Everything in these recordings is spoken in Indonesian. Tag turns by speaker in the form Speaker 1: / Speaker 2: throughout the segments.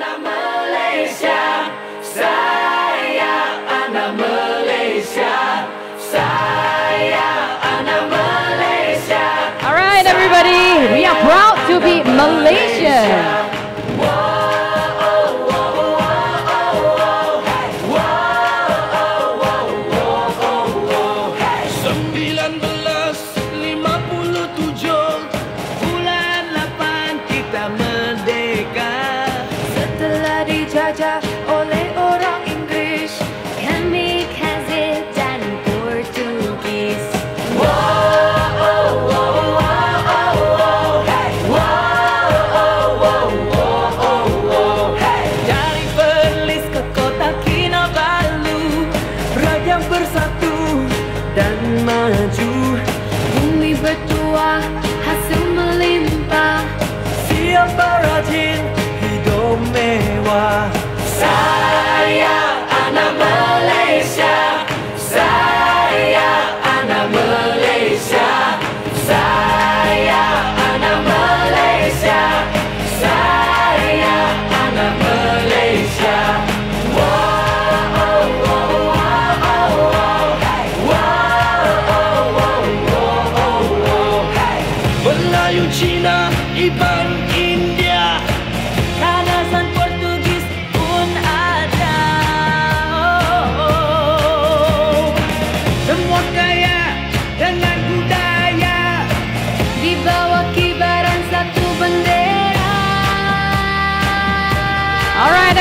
Speaker 1: Malaysia.
Speaker 2: Alright everybody, we are proud to be Malaysian.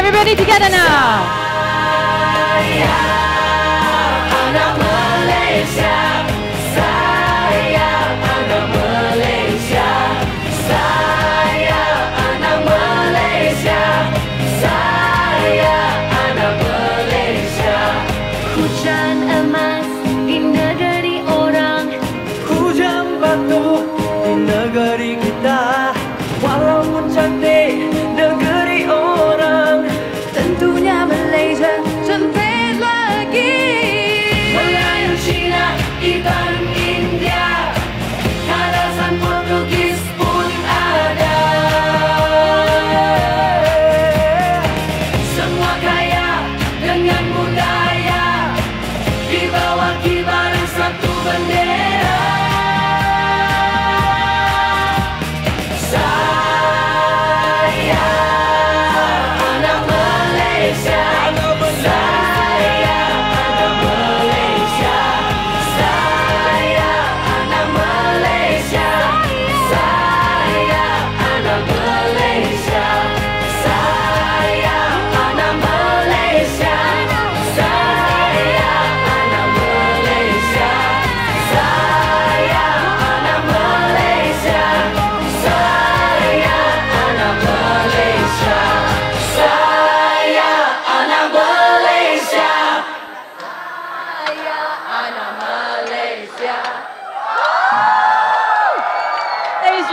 Speaker 2: Everybody together now.
Speaker 1: Saya anak Malaysia. Saya anak Malaysia. Saya anak Malaysia. Saya anak Malaysia.
Speaker 3: Hujan emas di negeri orang.
Speaker 1: Hujan batu di negeri kita.
Speaker 2: querer.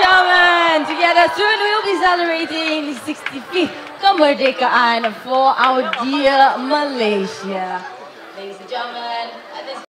Speaker 2: gentlemen, Together soon we'll be celebrating the 65th Commerdekaan for our dear Malaysia. Ladies and gentlemen, at this